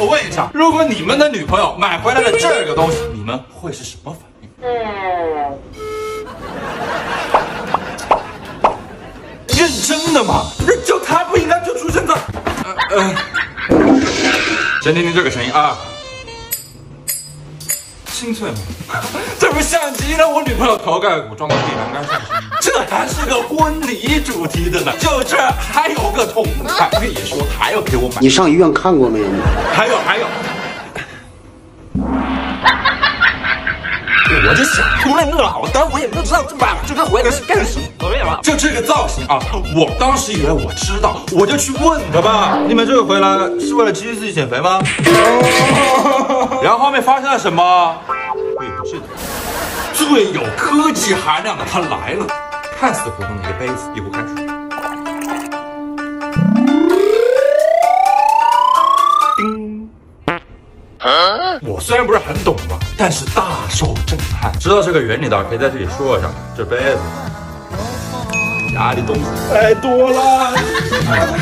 我问一下，如果你们的女朋友买回来了这个东西，你们会是什么反应？认真的吗？就他不应该就出现在……呃呃，先听听这个声音啊。清脆吗？这不像极了？我女朋友头盖骨撞到地栏杆上，这还是个婚礼主题的呢。就这还有个痛快可以说还要给我买。你上医院看过没有？还有还有，我就想出来那好但，我也不知道这把这个回来是干什么呀？就这个造型啊，我当时以为我知道，我就去问他吧。你们这个回来是为了激励自己减肥吗？然后后面发生了什么？最有科技含量的它来了，看似普通的一个杯子，一壶开水。叮。我虽然不是很懂吧，但是大受震撼。知道这个原理的可以在这里说一下，这杯子压力东西太多了。